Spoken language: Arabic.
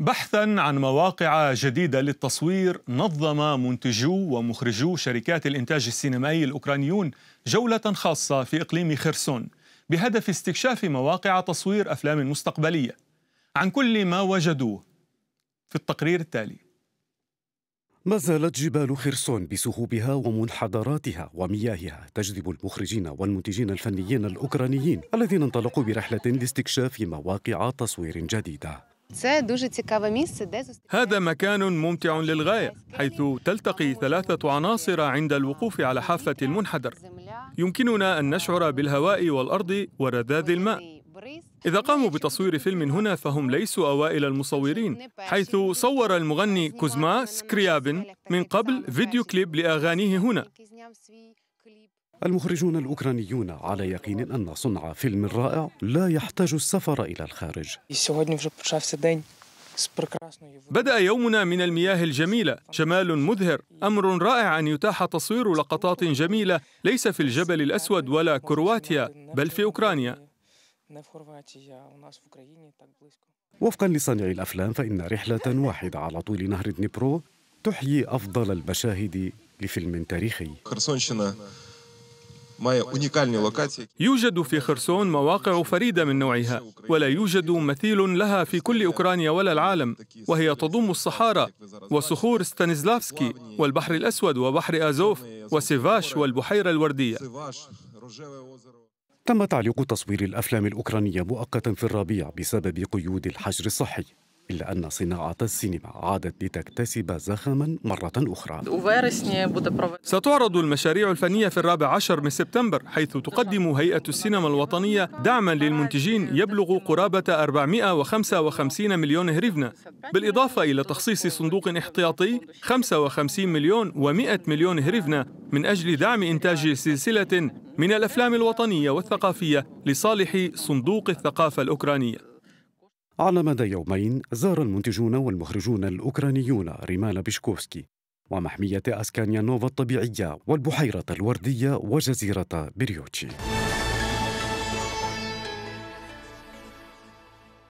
بحثا عن مواقع جديدة للتصوير نظم منتجو ومخرجو شركات الإنتاج السينمائي الأوكرانيون جولة خاصة في إقليم خرسون بهدف استكشاف مواقع تصوير أفلام مستقبلية. عن كل ما وجدوه في التقرير التالي. ما زالت جبال خرسون بسهوبها ومنحدراتها ومياهها تجذب المخرجين والمنتجين الفنيين الأوكرانيين الذين انطلقوا برحلة لاستكشاف مواقع تصوير جديدة. هذا مكان ممتع للغاية حيث تلتقي ثلاثة عناصر عند الوقوف على حافة المنحدر. يمكننا أن نشعر بالهواء والأرض ورذاذ الماء. إذا قاموا بتصوير فيلم هنا فهم ليسوا أوائل المصورين حيث صور المغني كوزما سكريابن من قبل فيديو كليب لأغانيه هنا. المخرجون الأوكرانيون على يقين أن صنع فيلم رائع لا يحتاج السفر إلى الخارج. بدأ يومنا من المياه الجميلة. جمال مذهر. أمر رائع أن يتاح تصوير لقطات جميلة. ليس في الجبل الأسود ولا كرواتيا بل في أوكرانيا. وفقا لصانع الأفلام فإن رحلة واحدة على طول نهر دنيبرو تحيي أفضل المشاهد لفيلم تاريخي. يوجد في خرسون مواقع فريدة من نوعها ولا يوجد مثيل لها في كل أوكرانيا ولا العالم وهي تضم الصحارى وصخور ستانيزلافسكي والبحر الأسود وبحر آزوف وسيفاش والبحيرة الوردية. تم تعليق تصوير الأفلام الأوكرانية مؤقتا في الربيع بسبب قيود الحجر الصحي. إلا أن صناعة السينما عادت لتكتسب زخما مرة أخرى. ستعرض المشاريع الفنية في الرابع عشر من سبتمبر حيث تقدم هيئة السينما الوطنية دعما للمنتجين يبلغ قرابة 455 مليون هريفنا بالإضافة إلى تخصيص صندوق احتياطي 55 مليون و100 مليون هريفنا من أجل دعم إنتاج سلسلة من الأفلام الوطنية والثقافية لصالح صندوق الثقافة الأوكرانية. على مدى يومين زار المنتجون والمخرجون الأوكرانيون ريمالا بيشكوفسكي ومحمية أسكانيا نوفا الطبيعية والبحيرة الوردية وجزيرة بريوتشي.